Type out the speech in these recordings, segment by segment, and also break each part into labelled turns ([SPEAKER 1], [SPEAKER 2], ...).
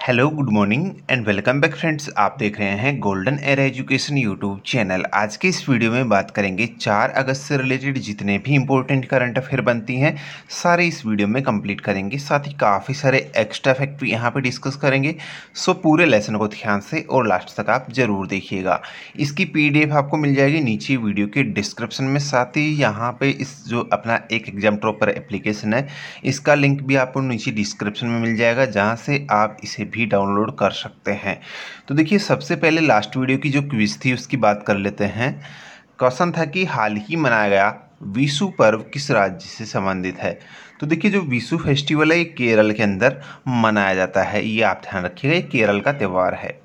[SPEAKER 1] Hello good morning and welcome back friends आप देख रहे हैं golden air education YouTube channel आज के इस वीडियो में बात करेंगे चार अगस्त से रिलेटेड जितने भी इंपॉर्टेंट करंट अफेयर बनती हैं, सारे इस वीडियो में कंप्लीट करेंगे। साथ ही काफ़ी सारे एक्स्ट्रा फैक्ट भी यहाँ पे डिस्कस करेंगे। सो पूरे लेसन को ध्यान से और लास्ट तक आप ज़रूर देखिएगा। इसकी पीडीएफ आपको मिल जाएगी नीचे वीडियो के डिस्क्रिप्शन में। साथ ही यहाँ पर इस जो अपना एक एग्ज़ाम प्रॉपर एप्लीकेशन है, इसका लिंक भी आपको नीचे डिस्क्रिप्शन में मिल जाएगा, जहाँ से आप इसे भी डाउनलोड कर सकते हैं। तो देखिए, सबसे पहले लास्ट वीडियो की जो क्विज थी, उसकी बात कर लेते हैं। क्वेश्चन था कि हाल ही मनाया गया विशु पर्व किस राज्य से संबंधित है? तो देखिए, जो विशु फेस्टिवल है, ये केरल के अंदर मनाया जाता है। ये आप ध्यान रखिएगा, ये केरल का त्यौहार है।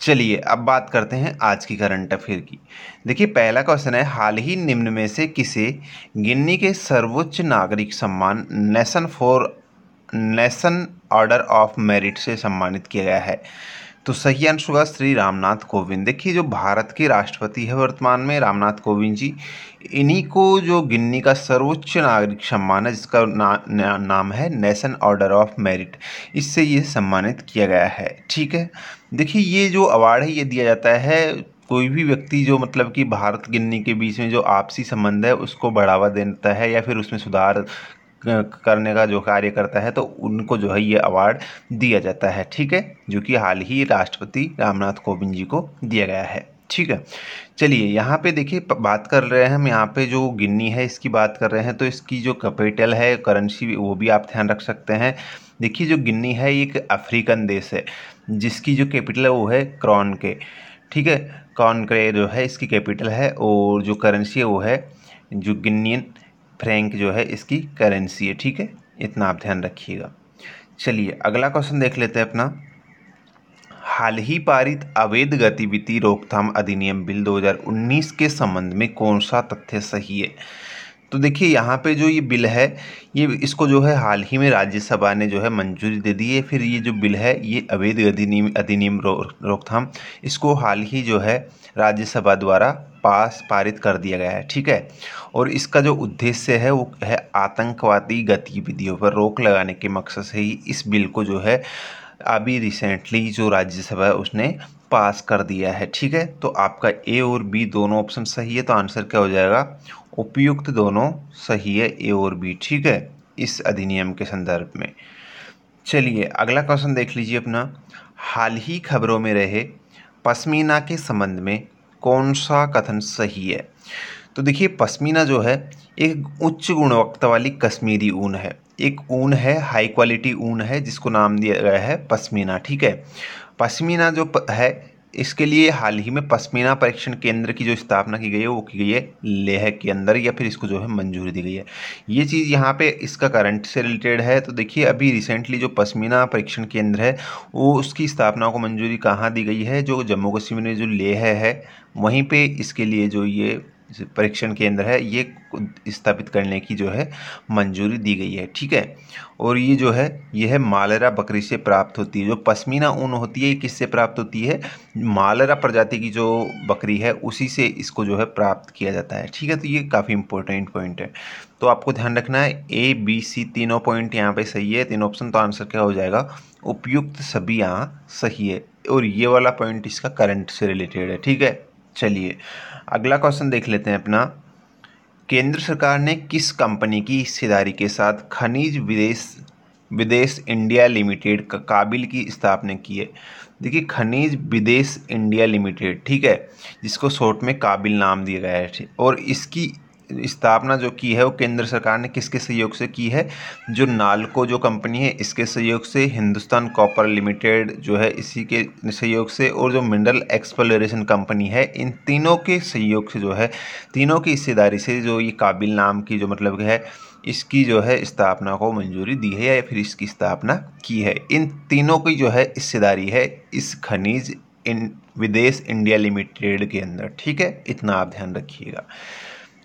[SPEAKER 1] चलिए, अब बात करते हैं आज की करंट अफेयर की। देखिए, पहला क्वेश्चन है, हाल ही निम्न में से किसे गिन्नी के सर्वोच्च नागरिक सम्मान nation for nation order of merit से सम्मानित किया गया है। तो सही आंसर होगा श्री रामनाथ कोविंद। देखिए जो भारत के राष्ट्रपति है वर्तमान में रामनाथ कोविंद जी इन्हीं को जो गिन्नी का सर्वोच्च नागरिक सम्मान है जिसका ना, ना, नाम है नेशन ऑर्डर ऑफ़ मेरिट इससे ये सम्मानित किया गया है। ठीक है? देखिए ये जो अवार्ड है ये दिया जाता है कोई भी व्यक्ति जो मतलब कि भारत गिन्नी के बीच में जो आपसी संबंध है उसको बढ़ावा देता है या फिर उसमें सुधार करने का जो कार्य करता है तो उनको जो है ये अवार्ड दिया जाता है, ठीक है? जो कि हाल ही राष्ट्रपति रामनाथ कोविंद जी को दिया गया है, ठीक है? चलिए, यहाँ पे देखिए बात कर रहे हैं हम, यहाँ पे जो गिन्नी है, इसकी बात कर रहे हैं तो इसकी जो कैपिटल है करेंसी वो भी आप ध्यान रख सकते हैं। देखिए, जो गिन्नी है एक अफ्रीकन देश है, जिसकी जो कैपिटल है, वो है क्रॉन के, ठीक है? क्रॉन के जो है, इसकी कैपिटल है, और जो करेंसी है, वो है जो गिन्नियन फ्रैंक जो है इसकी करेंसी है, ठीक है? इतना आप ध्यान रखिएगा। चलिए, अगला क्वेश्चन देख लेते हैं अपना। हाल ही पारित अवैध गतिविधि रोकथाम अधिनियम बिल 2019 के संबंध में कौन सा तथ्य सही है? तो देखिए, यहाँ पे जो ये बिल है, ये इसको जो है हाल ही में राज्यसभा ने जो है मंजूरी दे दी है। फिर ये जो बिल है, ये अवैध अधिनियम अधिनियम रोकथाम, इसको हाल ही जो है राज्यसभा द्वारा पास, पारित कर दिया गया है, ठीक है? और इसका जो उद्देश्य है, वो है आतंकवादी गतिविधियों पर रोक लगाने के मकसद से ही इस बिल को जो है अभी रिसेंटली जो राज्यसभा है, उसने पास कर दिया है, ठीक है? तो आपका ए और बी दोनों ऑप्शन सही है तो आंसर क्या हो जाएगा? उपयुक्त दोनों सही है, ए और बी, ठीक है, इस अधिनियम के संदर्भ में। चलिए, अगला क्वेश्चन देख लीजिए अपना। हाल ही खबरों में रहे पश्मीना के संबंध में कौन सा कथन सही है? तो देखिए, पश्मीना जो है, एक उच्च गुणवत्ता वाली कश्मीरी ऊन है। एक ऊन है हाई क्वालिटी ऊन है, जिसको नाम दिया गया है पश्मीना, ठीक है? पश्मीना जो है इसके लिए हाल ही में पश्मीना परीक्षण केंद्र की जो स्थापना की गई है, वो की गई है लेह के अंदर, या फिर इसको जो है मंजूरी दी गई है। ये चीज़ यहाँ पे इसका करंट से रिलेटेड है। तो देखिए, अभी रिसेंटली जो पश्मीना परीक्षण केंद्र है, वो उसकी स्थापना को मंजूरी कहाँ दी गई है? जो जम्मू कश्मीर में जो लेह है, वहीं पर इसके लिए जो ये परीक्षण केंद्र है, ये स्थापित करने की जो है मंजूरी दी गई है, ठीक है? और ये जो है ये है मालरा बकरी से प्राप्त होती है, जो पश्मीना ऊन होती है, ये किससे प्राप्त होती है? मालरा प्रजाति की जो बकरी है, उसी से इसको जो है प्राप्त किया जाता है, ठीक है? तो ये काफ़ी इंपॉर्टेंट पॉइंट है। तो आपको ध्यान रखना है ए बी सी तीनों पॉइंट यहाँ पे सही है, तीनों ऑप्शन तो आंसर क्या हो जाएगा? उपयुक्त सभी यहाँ सही है, और ये वाला पॉइंट इसका करंट से रिलेटेड है, ठीक है? चलिए, अगला क्वेश्चन देख लेते हैं अपना। केंद्र सरकार ने किस कंपनी की हिस्सेदारी के साथ खनिज विदेश विदेश इंडिया लिमिटेड का काबिल की स्थापना की है? देखिए, खनिज विदेश इंडिया लिमिटेड, ठीक है, जिसको शॉर्ट में काबिल नाम दिया गया है, और इसकी स्थापना जो की है वो केंद्र सरकार ने किसके सहयोग से की है? जो नालको जो कंपनी है, इसके सहयोग से हिंदुस्तान कॉपर लिमिटेड जो है, इसी के सहयोग से और जो मिनरल एक्सप्लोरेशन कंपनी है, इन तीनों के सहयोग से जो है, तीनों की हिस्सेदारी से जो ये काबिल नाम की जो मतलब है, इसकी जो है स्थापना को मंजूरी दी है या फिर इसकी स्थापना की है। इन तीनों की जो है हिस्सेदारी है इस खनिज इन, विदेश इंडिया लिमिटेड के अंदर। ठीक है? इतना आप ध्यान रखिएगा।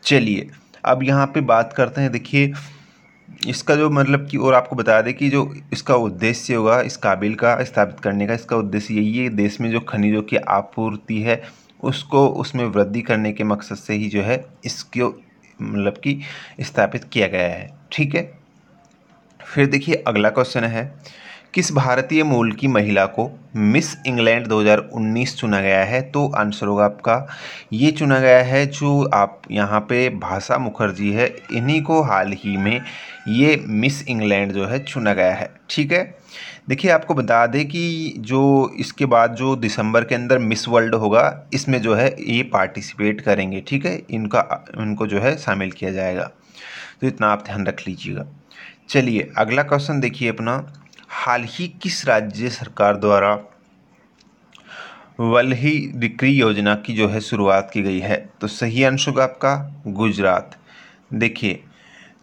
[SPEAKER 1] चलिए, अब यहाँ पे बात करते हैं, देखिए, इसका जो मतलब कि, और आपको बता दें कि जो इसका उद्देश्य होगा, इस काबिल का स्थापित करने का, इसका उद्देश्य यही है देश में जो खनिजों की आपूर्ति है, उसको उसमें वृद्धि करने के मकसद से ही जो है इसको मतलब कि स्थापित किया गया है। ठीक है? फिर देखिए, अगला क्वेश्चन है किस भारतीय मूल की महिला को मिस इंग्लैंड 2019 चुना गया है? तो आंसर होगा आपका, ये चुना गया है जो आप यहाँ पे भाषा मुखर्जी है, इन्हीं को हाल ही में ये मिस इंग्लैंड जो है चुना गया है। ठीक है? देखिए, आपको बता दें कि जो इसके बाद जो दिसंबर के अंदर मिस वर्ल्ड होगा, इसमें जो है ये पार्टिसिपेट करेंगे। ठीक है? इनका, इनको जो है शामिल किया जाएगा। तो इतना आप ध्यान रख लीजिएगा। चलिए, अगला क्वेश्चन देखिए अपना। हाल ही किस राज्य सरकार द्वारा वल्ही डिक्री योजना की जो है शुरुआत की गई है? तो सही अंश होगा आपका गुजरात। देखिए,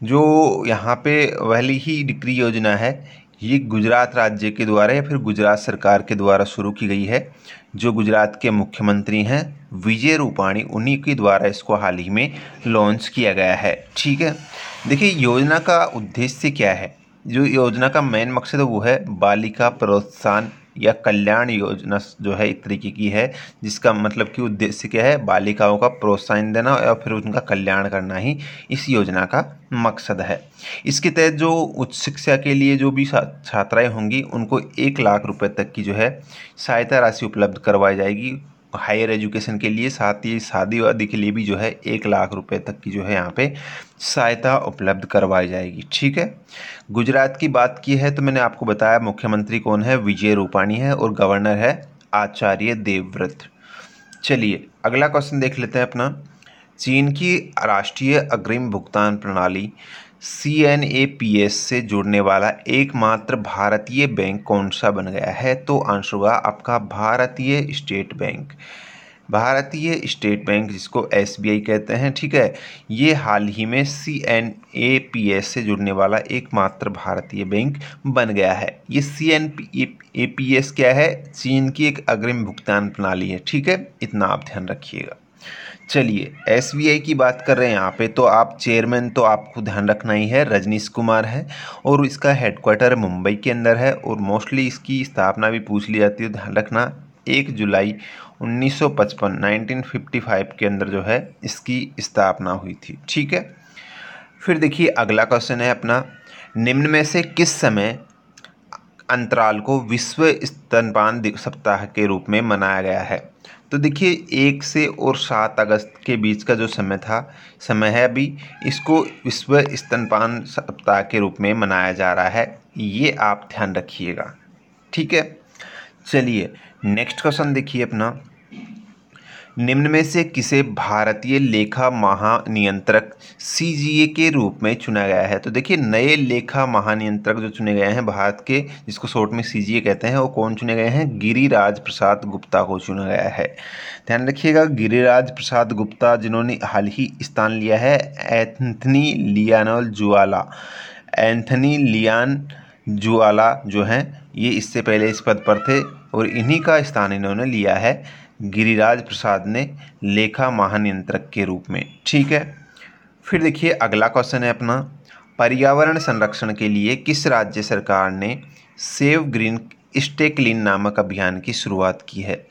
[SPEAKER 1] जो यहाँ पे वहली ही डिक्री योजना है, ये गुजरात राज्य के द्वारा या फिर गुजरात सरकार के द्वारा शुरू की गई है। जो गुजरात के मुख्यमंत्री हैं, विजय रूपाणी, उन्हीं के द्वारा इसको हाल ही में लॉन्च किया गया है। ठीक है? देखिए, योजना का उद्देश्य क्या है? जो योजना का मेन मकसद वो है बालिका प्रोत्साहन या कल्याण योजना जो है एक तरीके की है, जिसका मतलब कि उद्देश्य क्या है? बालिकाओं का प्रोत्साहन देना और फिर उनका कल्याण करना ही इस योजना का मकसद है। इसके तहत जो उच्च शिक्षा के लिए जो भी छात्राएँ होंगी, उनको एक लाख रुपए तक की जो है सहायता राशि उपलब्ध करवाई जाएगी। हायर एजुकेशन के लिए, साथ ही शादी वादी के लिए भी जो है एक लाख रुपए तक की जो है यहाँ पे सहायता उपलब्ध करवाई जाएगी। ठीक है? गुजरात की बात की है तो मैंने आपको बताया मुख्यमंत्री कौन है? विजय रूपाणी है और गवर्नर है आचार्य देवव्रत। चलिए, अगला क्वेश्चन देख लेते हैं अपना। चीन की राष्ट्रीय अग्रिम भुगतान प्रणाली। C N A P S से जुड़ने वाला एकमात्र भारतीय बैंक कौन सा बन गया है? तो आंसर होगा आपका भारतीय स्टेट बैंक। भारतीय स्टेट बैंक जिसको आई कहते हैं, ठीक है? ये हाल ही में C N A P S से जुड़ने वाला एकमात्र भारतीय बैंक बन गया है। ये C N A P S क्या है? चीन की एक अग्रिम भुगतान प्रणाली है, ठीक है? इतना आप ध्यान रखिएगा। चलिए एस की बात कर रहे हैं यहाँ पे तो आप चेयरमैन तो आपको ध्यान रखना ही है, रजनीश कुमार है और इसका हेडक्वार्टर मुंबई के अंदर है और मोस्टली इसकी स्थापना भी पूछ ली जाती है ध्यान रखना, एक जुलाई 1955 1955 के अंदर जो है, इसकी स्थापना हुई थी, ठीक है? फिर देखिए, अगला क्वेश्चन है अपना, निम्न में से किस समय अंतराल को विश्व स्तनपान सप्ताह के रूप में मनाया गया है। तो देखिए, एक से और सात अगस्त के बीच का जो समय था, समय है अभी, इसको विश्व स्तनपान सप्ताह के रूप में मनाया जा रहा है। ये आप ध्यान रखिएगा। ठीक है? चलिए नेक्स्ट क्वेश्चन देखिए अपना। निम्न में से किसे भारतीय लेखा महानियंत्रक सीजीए के रूप में चुना गया है? तो देखिए, नए लेखा महानियंत्रक जो चुने गए हैं भारत के, जिसको शॉर्ट में सीजीए कहते हैं, वो कौन चुने गए हैं? गिरिराज प्रसाद गुप्ता को चुना गया है। ध्यान रखिएगा, गिरिराज प्रसाद गुप्ता जिन्होंने हाल ही स्थान लिया है, Anthony Lionel Juala Anthony Lian Juala जो हैं, ये इससे पहले इस पद पर थे और इन्हीं का स्थान इन्होंने लिया है। गिरिराज प्रसाद ने लेखा महानियंत्रक के रूप में। ठीक है? फिर देखिए, अगला क्वेश्चन है अपना। पर्यावरण संरक्षण के लिए किस राज्य सरकार ने सेव ग्रीन स्टे क्लीन नामक अभियान की शुरुआत की है?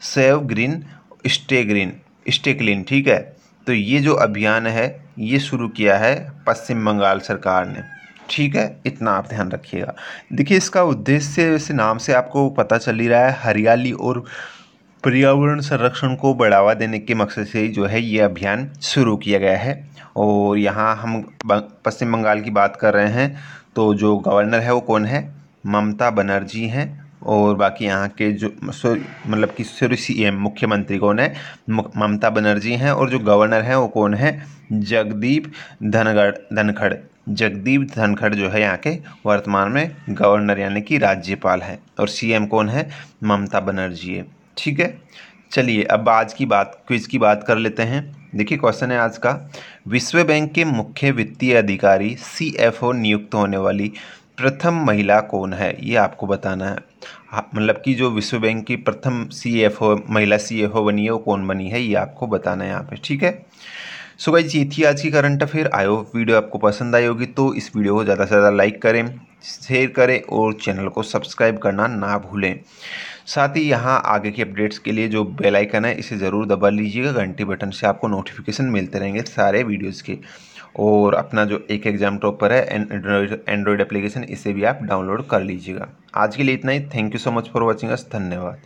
[SPEAKER 1] Save green stay green stay clean ठीक है? तो ये जो अभियान है, ये शुरू किया है पश्चिम बंगाल सरकार ने। ठीक है? इतना आप ध्यान रखिएगा। देखिए, इसका उद्देश्य वैसे नाम से आपको पता चल ही रहा है, हरियाली और पर्यावरण संरक्षण को बढ़ावा देने के मकसद से जो है ये अभियान शुरू किया गया है। और यहाँ हम पश्चिम बंगाल की बात कर रहे हैं तो जो गवर्नर है वो कौन है? ममता बनर्जी हैं। और बाकी यहाँ के जो मतलब कि सिर्फ़ सी एम, मुख्यमंत्री कौन है? ममता बनर्जी हैं। और जो गवर्नर हैं वो कौन है? जगदीप धनगढ़ धनखड़। जगदीप धनखड़ जो है यहाँ के वर्तमान में गवर्नर यानी कि राज्यपाल हैं। और सीएम कौन है? ममता बनर्जी है। ठीक है? चलिए, अब आज की बात क्विज की बात कर लेते हैं। देखिए क्वेश्चन है आज का। विश्व बैंक के मुख्य वित्तीय अधिकारी सीएफओ नियुक्त होने वाली प्रथम महिला कौन है? ये आपको बताना है। मतलब कि जो विश्व बैंक की प्रथम सीएफओ महिला सीएफओ बनी है, वो कौन बनी है, ये आपको बताना है यहाँ पे, ठीक है? सो गाइज़ ये थी आज की करंट अफेयर आयो वीडियो आपको पसंद आई होगी तो इस वीडियो को ज़्यादा से ज़्यादा लाइक करें शेयर करें और चैनल को सब्सक्राइब करना ना भूलें। साथ ही यहाँ आगे के अपडेट्स के लिए जो बेल आइकन है, इसे ज़रूर दबा लीजिएगा। घंटी बटन से आपको नोटिफिकेशन मिलते रहेंगे सारे वीडियोज़ के। और अपना जो एक एग्ज़ाम टॉपर है एंड्रॉयड एंड्रॉयड एप्लीकेशन इसे भी आप डाउनलोड कर लीजिएगा। आज के लिए इतना ही। Thank you so much for watching us धन्यवाद।